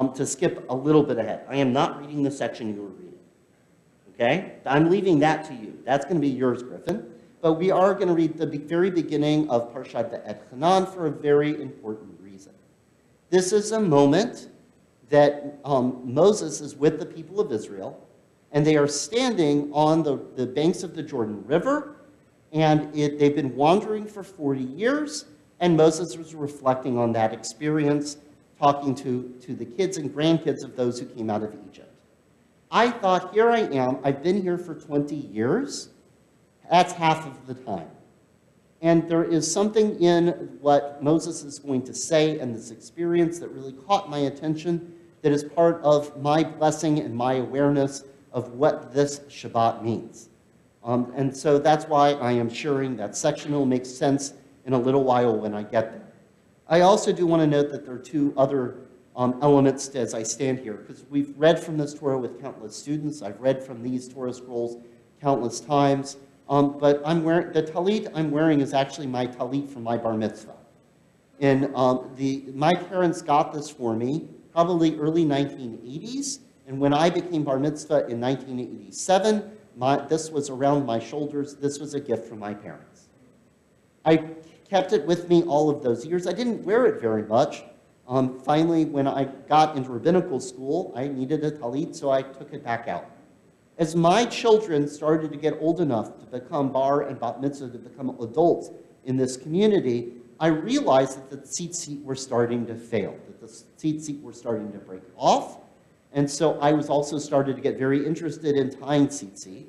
um, to skip a little bit ahead. I am not reading the section you were reading. Okay? I'm leaving that to you. That's going to be yours, Griffin. But we are going to read the very beginning of Parshat Ve'et Hanan for a very important reason. This is a moment that um, Moses is with the people of Israel, and they are standing on the, the banks of the Jordan River, and it, they've been wandering for 40 years, and Moses was reflecting on that experience, talking to, to the kids and grandkids of those who came out of Egypt. I thought, here I am, I've been here for 20 years. That's half of the time. And there is something in what Moses is going to say and this experience that really caught my attention that is part of my blessing and my awareness of what this Shabbat means. Um, and so that's why I am sharing that section. It will make sense in a little while when I get there. I also do want to note that there are two other um, elements as I stand here, because we've read from this Torah with countless students. I've read from these Torah scrolls countless times. Um, but I'm wearing, the talit I'm wearing is actually my talit from my bar mitzvah. And um, the, my parents got this for me probably early 1980s. And when I became bar mitzvah in 1987, my, this was around my shoulders. This was a gift from my parents. I kept it with me all of those years. I didn't wear it very much. Um, finally, when I got into rabbinical school, I needed a talit, so I took it back out. As my children started to get old enough to become bar and bat mitzvah, to become adults in this community, I realized that the tzitzit were starting to fail, that the tzitzit were starting to break off. And so I was also started to get very interested in tying tzitzit.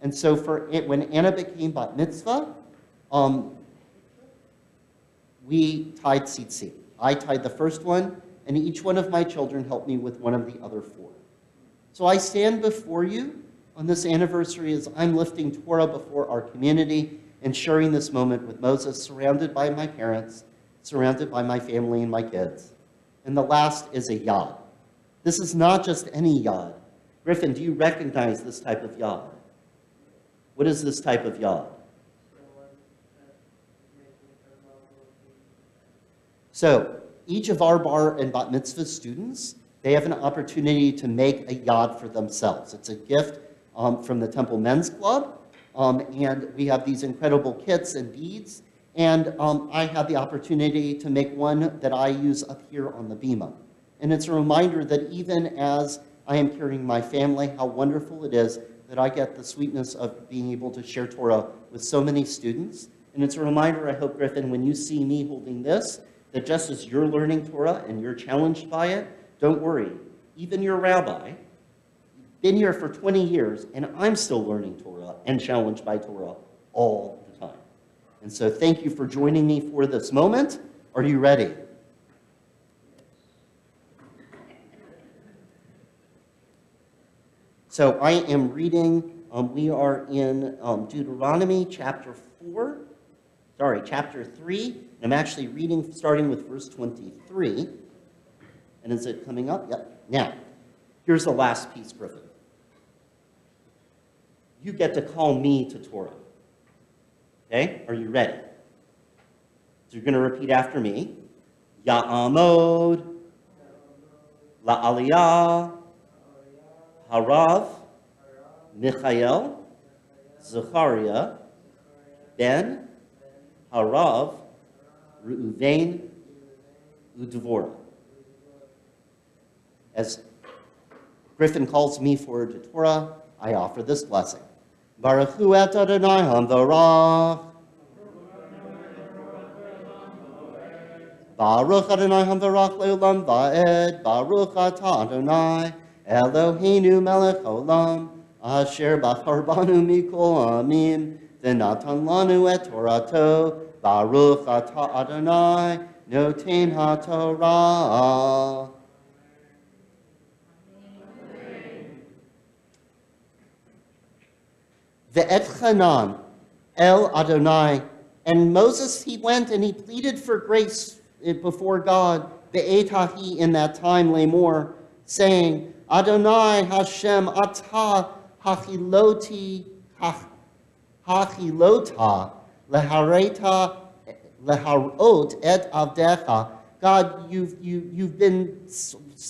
And so for when Anna became bat mitzvah, um, we tied tzitzit. I tied the first one, and each one of my children helped me with one of the other four. So I stand before you on this anniversary as I'm lifting Torah before our community and sharing this moment with Moses, surrounded by my parents, surrounded by my family and my kids. And the last is a yad. This is not just any yad. Griffin, do you recognize this type of yad? What is this type of yad? So each of our bar and bat mitzvah students, they have an opportunity to make a yad for themselves. It's a gift um, from the Temple Men's Club, um, and we have these incredible kits and beads. And um, I had the opportunity to make one that I use up here on the bima. And it's a reminder that even as I am carrying my family, how wonderful it is that I get the sweetness of being able to share Torah with so many students. And it's a reminder, I hope, Griffin, when you see me holding this, that just as you're learning Torah and you're challenged by it, don't worry. Even your rabbi, been here for 20 years, and I'm still learning Torah and challenged by Torah all the time. And so thank you for joining me for this moment. Are you ready? So I am reading, um, we are in um, Deuteronomy chapter 4, sorry, chapter 3. I'm actually reading starting with verse 23. And is it coming up? Yep. Now, here's the last piece, Griffin. You get to call me to Torah. Okay? Are you ready? So you're going to repeat after me. Ya'amod, La'aliyah, Harav, Michael, Zechariah, Ben, Harav, Reuven, Udvorah. As Griffin calls me forward to Torah, I offer this blessing. Baruch hu et Adonai hamvarach. Baruch Adonai hamvarach leolam va'ed. Baruch atah Adonai Eloheinu melech olam. Asher bachar banu mikol amim. V'natan lanu et Torato. Baruch atah Adonai noten ha-Torah. Ve'et Chanan El Adonai. And Moses, he went and he pleaded for grace eh, before God, Be'etahi in that time, Lamor, saying, Adonai Hashem Atah Hachiloti Hachilota Lehareta Leharot et Avdecha God, you've, you, you've been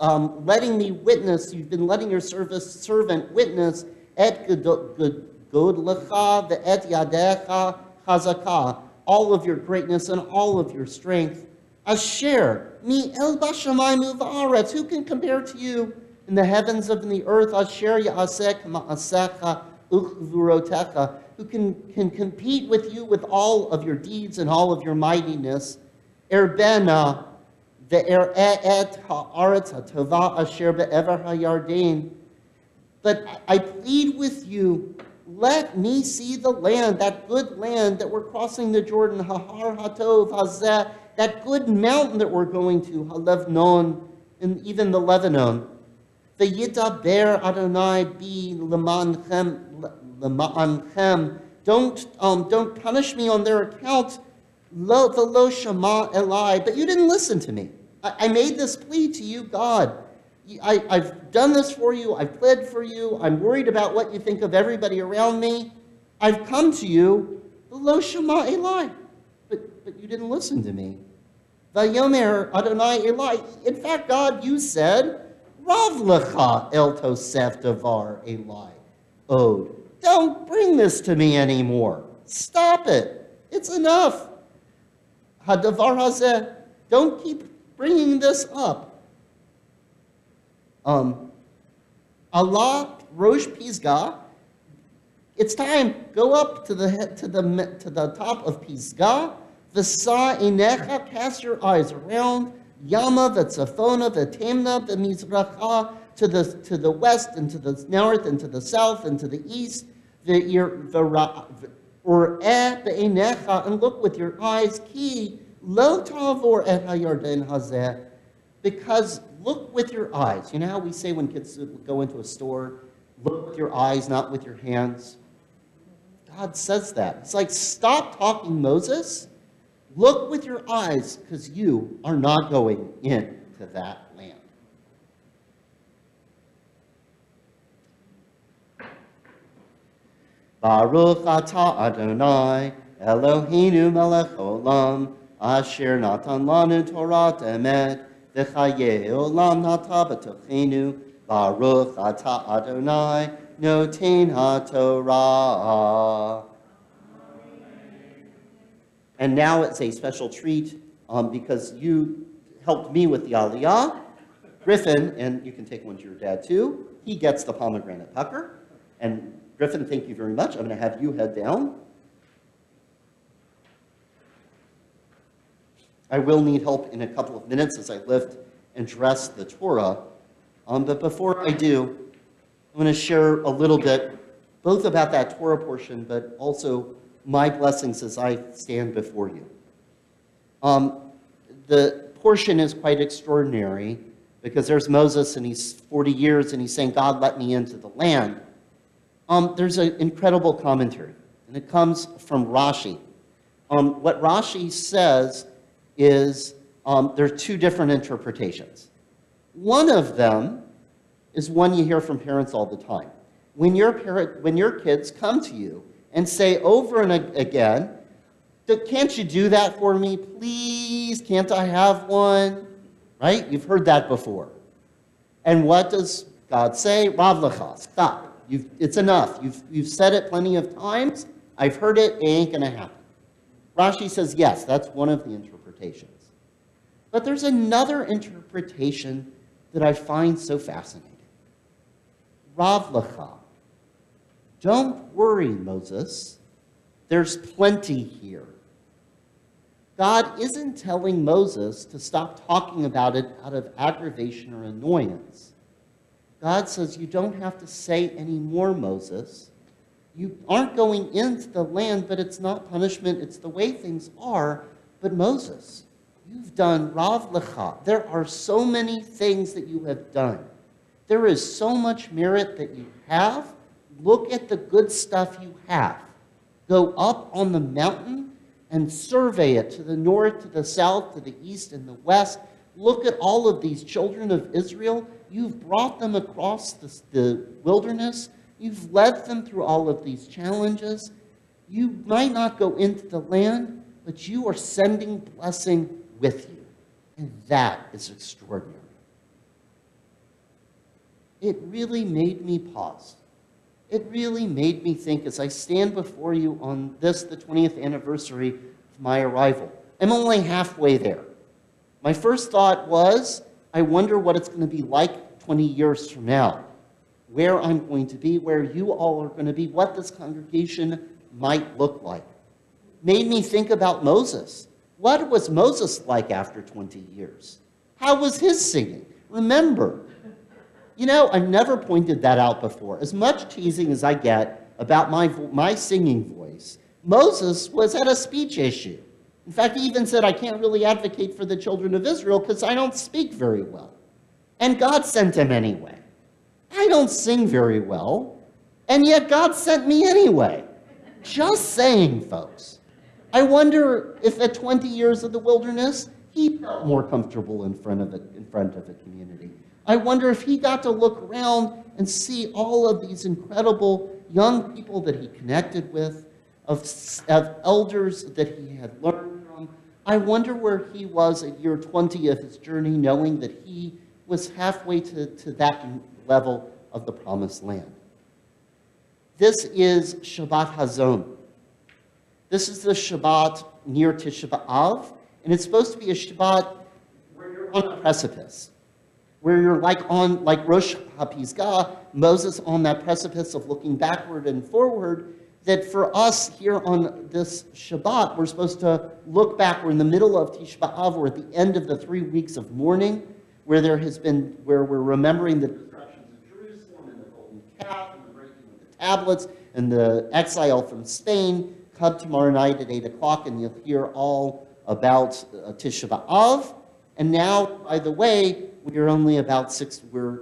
um, letting me witness, you've been letting your service, servant witness et godlecha ve'et yadecha chazakah, all of your greatness and all of your strength. Asher, mi el bashamayim who can compare to you in the heavens in the earth? Asher ya'asek ma'asecha uchvurotecha, who can, can compete with you with all of your deeds and all of your mightiness. Erbena ve'eret ha'aretz ha'tova asher be'ever ha'yarden. But I plead with you, let me see the land, that good land that we're crossing the Jordan, Hahar Hatov Hazeh, that good mountain that we're going to, Halevnon, and even the Lebanon. The Yidaber Adonai be Lemanchem. Don't, um, don't punish me on their account. Lo, the lo shema Eli. But you didn't listen to me. I, I made this plea to you, God. I, I've done this for you. I've pled for you. I'm worried about what you think of everybody around me. I've come to you. the Lo shema Eli. But, but you didn't listen to me. Vayomer Adonai Eli. In fact, God, you said, Rav lecha el tosef davar Eli. Ode. Don't bring this to me anymore. Stop it. It's enough. Hadavar hazeh. Don't keep bringing this up. Um, Allah Rosh Pisgah. It's time. Go up to the to the to the top of Pisgah. V'sa inecha. Cast your eyes around. Yama v'tzafona v'temna v'mizracha to the to the west and to the north and to the south and to the east. Or eh, and look with your eyes. Ki lo tavor et eh, hayarden hazeh. Because look with your eyes. You know how we say when kids go into a store, look with your eyes, not with your hands? God says that. It's like, stop talking, Moses. Look with your eyes, because you are not going into that land. Baruch atah Adonai, Eloheinu melech olam, asher natan lanu Torah emet, v'chaye olam nata b'tochenu, baruch ata Adonai, noten ha-Torah. And now it's a special treat um, because you helped me with the Aliyah. Griffin, and you can take one to your dad too, he gets the pomegranate pucker. And Griffin, thank you very much. I'm going to have you head down. I will need help in a couple of minutes as I lift and dress the Torah. Um, but before I do, I'm going to share a little bit, both about that Torah portion, but also my blessings as I stand before you. Um, the portion is quite extraordinary because there's Moses and he's 40 years and he's saying, God, let me into the land. Um, there's an incredible commentary, and it comes from Rashi. Um, what Rashi says is um, there are two different interpretations. One of them is one you hear from parents all the time. When your, parent, when your kids come to you and say over and again, can't you do that for me, please? Can't I have one? Right? You've heard that before. And what does God say? Rav stop. You've, it's enough. You've, you've said it plenty of times. I've heard it. It ain't going to happen. Rashi says, yes, that's one of the interpretations. But there's another interpretation that I find so fascinating. Rav lecha. Don't worry, Moses. There's plenty here. God isn't telling Moses to stop talking about it out of aggravation or annoyance. God says, You don't have to say any more, Moses. You aren't going into the land, but it's not punishment, it's the way things are. But Moses, you've done Rav Lecha. There are so many things that you have done. There is so much merit that you have. Look at the good stuff you have. Go up on the mountain and survey it to the north, to the south, to the east, and the west. Look at all of these children of Israel You've brought them across the, the wilderness. You've led them through all of these challenges. You might not go into the land, but you are sending blessing with you. And that is extraordinary. It really made me pause. It really made me think as I stand before you on this, the 20th anniversary of my arrival. I'm only halfway there. My first thought was, I wonder what it's going to be like 20 years from now, where I'm going to be, where you all are going to be, what this congregation might look like. Made me think about Moses. What was Moses like after 20 years? How was his singing? Remember, you know, I've never pointed that out before. As much teasing as I get about my, my singing voice, Moses was at a speech issue. In fact, he even said, I can't really advocate for the children of Israel because I don't speak very well. And God sent him anyway. I don't sing very well, and yet God sent me anyway. Just saying, folks. I wonder if at 20 years of the wilderness, he felt more comfortable in front of a, in front of a community. I wonder if he got to look around and see all of these incredible young people that he connected with, of, of elders that he had learned. I wonder where he was at year 20 of his journey, knowing that he was halfway to, to that level of the promised land. This is Shabbat Hazon. This is the Shabbat near Tisha B'Av, and it's supposed to be a Shabbat where you're on a precipice, where you're like on, like Rosh HaPisgah, Moses on that precipice of looking backward and forward, that for us here on this Shabbat, we're supposed to look back. We're in the middle of Tisha B'Av. We're at the end of the three weeks of mourning, where there has been, where we're remembering the destructions of Jerusalem and the golden calf and the breaking of the tablets and the exile from Spain. Come tomorrow night at 8 o'clock and you'll hear all about uh, Tisha B'Av. And now, by the way, we're only about six, we're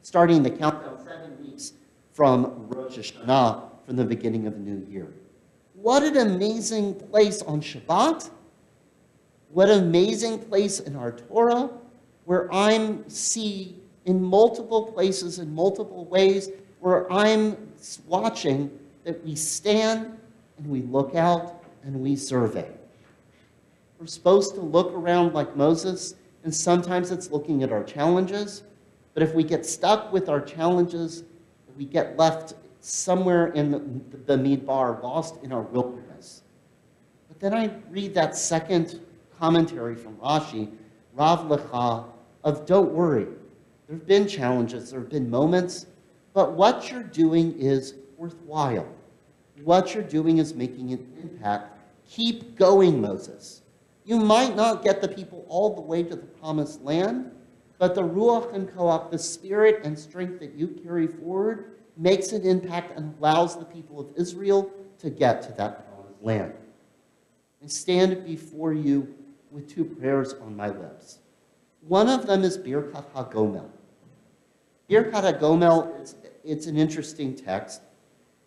starting the countdown seven weeks from Rosh Hashanah, from the beginning of the new year. What an amazing place on Shabbat. What an amazing place in our Torah where I'm see in multiple places, in multiple ways, where I'm watching that we stand and we look out and we survey. We're supposed to look around like Moses, and sometimes it's looking at our challenges, but if we get stuck with our challenges, we get left somewhere in the, the Midbar, lost in our wilderness. But then I read that second commentary from Rashi, Rav Lecha, of don't worry. There have been challenges, there have been moments, but what you're doing is worthwhile. What you're doing is making an impact. Keep going, Moses. You might not get the people all the way to the promised land, but the Ruach and Koach, the spirit and strength that you carry forward, makes an impact and allows the people of Israel to get to that promised land. I stand before you with two prayers on my lips. One of them is Birkat HaGomel. Birkat HaGomel, it's, it's an interesting text.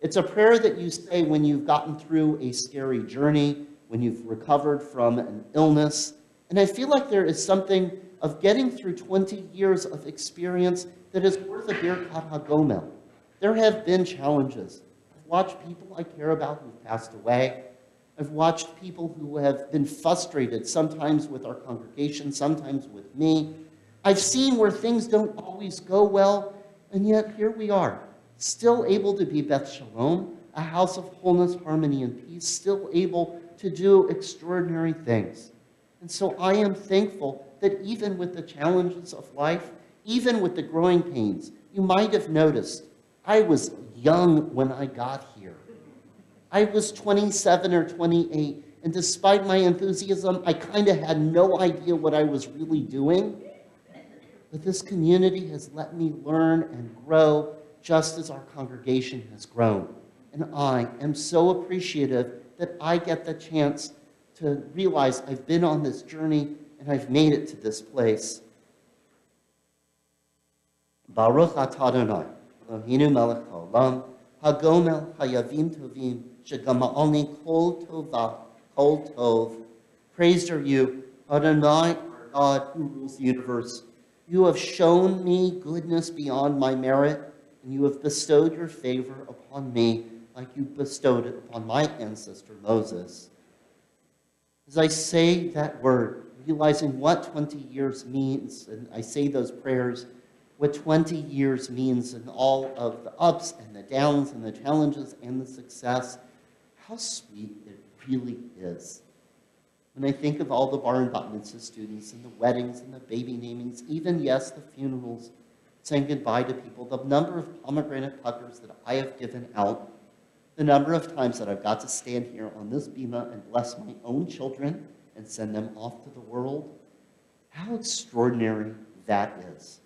It's a prayer that you say when you've gotten through a scary journey, when you've recovered from an illness. And I feel like there is something of getting through 20 years of experience that is worth a Birkat HaGomel. There have been challenges. I've watched people I care about who've passed away. I've watched people who have been frustrated, sometimes with our congregation, sometimes with me. I've seen where things don't always go well, and yet here we are, still able to be Beth Shalom, a house of wholeness, harmony, and peace, still able to do extraordinary things. And so I am thankful that even with the challenges of life, even with the growing pains, you might have noticed I was young when I got here. I was 27 or 28, and despite my enthusiasm, I kind of had no idea what I was really doing. But this community has let me learn and grow just as our congregation has grown. And I am so appreciative that I get the chance to realize I've been on this journey and I've made it to this place. Baruch atah Adonai, Eloheinu melech haolam, hagomel hayavim tovim, shegama'oni kol tova, kol tov. Praised are you, Adonai, God, who rules the universe. You have shown me goodness beyond my merit, and you have bestowed your favor upon me like you bestowed it upon my ancestor Moses. As I say that word, realizing what 20 years means, and I say those prayers, what 20 years means and all of the ups and the downs and the challenges and the success, how sweet it really is. When I think of all the bar and bat mitzvah students and the weddings and the baby namings, even, yes, the funerals, saying goodbye to people, the number of pomegranate puckers that I have given out, the number of times that I've got to stand here on this bima and bless my own children and send them off to the world, how extraordinary that is.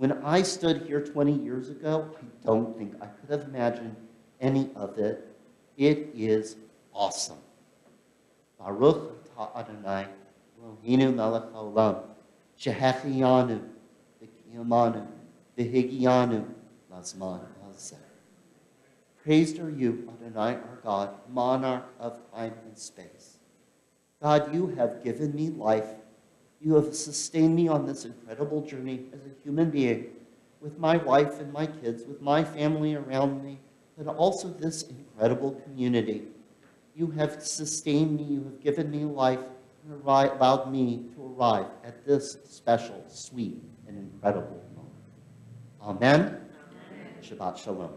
When I stood here 20 years ago, I don't think I could have imagined any of it. It is awesome. Baruch Adonai, Eloheinu melech haolam, shehechiyanu, v'kiyamanu, v'higiyanu, lazman hazeh. Praised are you, Adonai, our God, monarch of time and space. God, you have given me life. You have sustained me on this incredible journey as a human being, with my wife and my kids, with my family around me, but also this incredible community. You have sustained me, you have given me life, and allowed me to arrive at this special, sweet, and incredible moment. Amen. Shabbat Shalom.